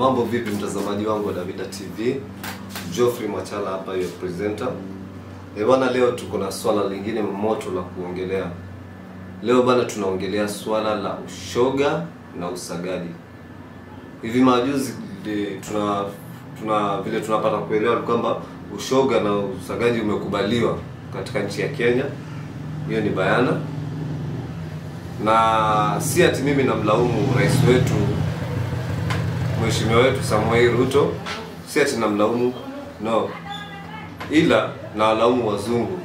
Mambo vipi mtazamaji wangu wa Davida TV? Geoffrey Mwachala hapa your presenter. Eh, bwana leo tuko na swala lingine moto la kuongelea. Leo bwana tunaongelea swala la ushoga na usagaji. Hivi majuzi de- tuna tuna vile tunapata kuelewa kwamba ushoga na usagaji umekubaliwa katika nchi ya Kenya. Hiyo ni bayana. Na si ati mimi namlaumu rais wetu mheshimiwa wetu Samuel Ruto, si ati namlaumu, no, ila na walaumu wazungu.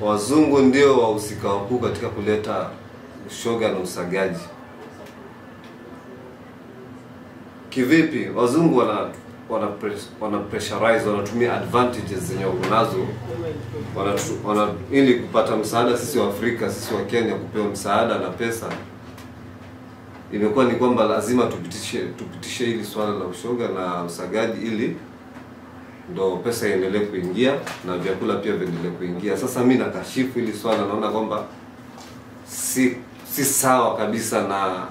Wazungu ndio wahusika wakuu katika kuleta ushoga na usagaji. Kivipi? Wazungu wana wana, wana pressurize, wanatumia advantages zenye wako nazo wana, wana, ili kupata msaada. Sisi wa Afrika, sisi wa Kenya kupewa msaada na pesa imekuwa ni kwamba lazima tupitishe tupitishe hili swala la ushoga na usagaji ili ndo pesa iendelee kuingia na vyakula pia viendelee kuingia. Sasa mi nakashifu hili swala, naona kwamba si si sawa kabisa na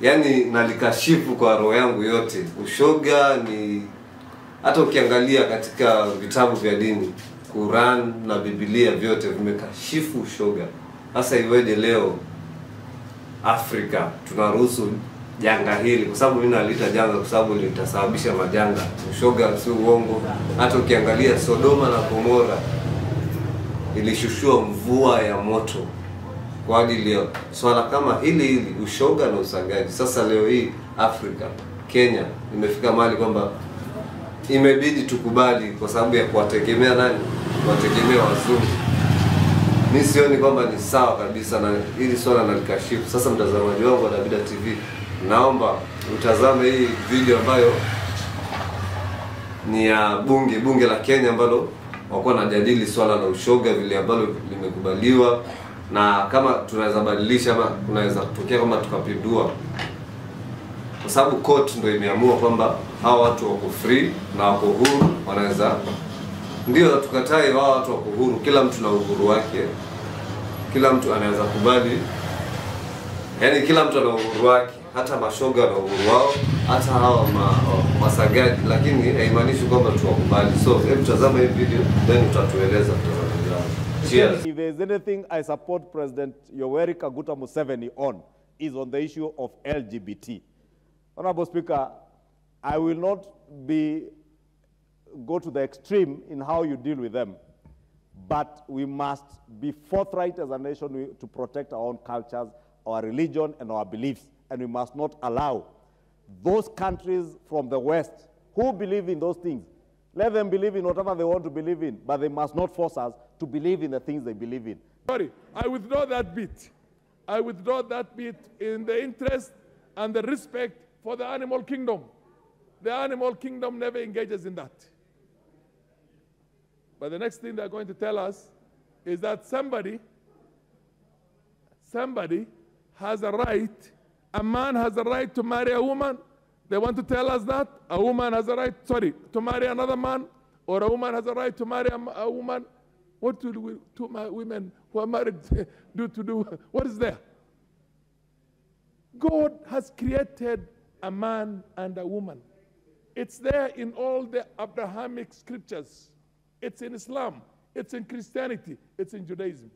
yani nalikashifu kwa roho yangu yote. Ushoga ni hata ukiangalia katika vitabu vya dini Quran na Biblia vyote vimekashifu ushoga. Sasa iweje leo Afrika tunaruhusu janga hili, kwa sababu mimi naliita janga kwa sababu litasababisha majanga. Ushoga si uongo. Hata ukiangalia Sodoma na Gomora ilishushua mvua ya moto kwa ajili ya swala kama hili hili, ushoga na usagaji. Sasa leo hii Afrika, Kenya imefika mahali kwamba imebidi tukubali kwa sababu ya kuwategemea nani? Kuwategemea wazungu mi sioni kwamba ni sawa kabisa, na hili swala nalikashifu. Sasa mtazamaji wangu wa Davida TV, naomba utazame hii video ambayo ni ya bunge bunge la Kenya ambalo wakuwa najadili swala la ushoga vile ambalo limekubaliwa, na kama tunaweza badilisha ama kunaweza kutokea kama tukapindua, kwa sababu court ndio imeamua kwamba hawa watu wako free na wako huru, wanaweza ndio tukatai wao watu wako huru, kila mtu na uhuru wake, kila mtu anaweza kubali, yani kila mtu ana uhuru wake, hata mashoga na uhuru wao, hata hawa ma, wasagaji, lakini haimaanishi kwamba tuwakubali. So hebu tazama hii video then utatueleza mtazamaji If there is anything I support President Yoweri Kaguta Museveni on, is on the issue of LGBT. Honorable Speaker, I will not be go to the extreme in how you deal with them, but we must be forthright as a nation to protect our own cultures, our religion, and our beliefs, and we must not allow those countries from the West who believe in those things. Let them believe in whatever they want to believe in, but they must not force us to believe in the things they believe in. Sorry, I withdraw that bit. I withdraw that bit in the interest and the respect for the animal kingdom. The animal kingdom never engages in that. But the next thing they're going to tell us is that somebody, somebody has a right, a man has a right to marry a woman. They want to tell us that a woman has a right, sorry, to marry another man, or a woman has a right to marry a woman. What do we, two women who are married do to do? What is there? God has created a man and a woman. It's there in all the Abrahamic scriptures. It's in Islam. It's in Christianity. It's in Judaism.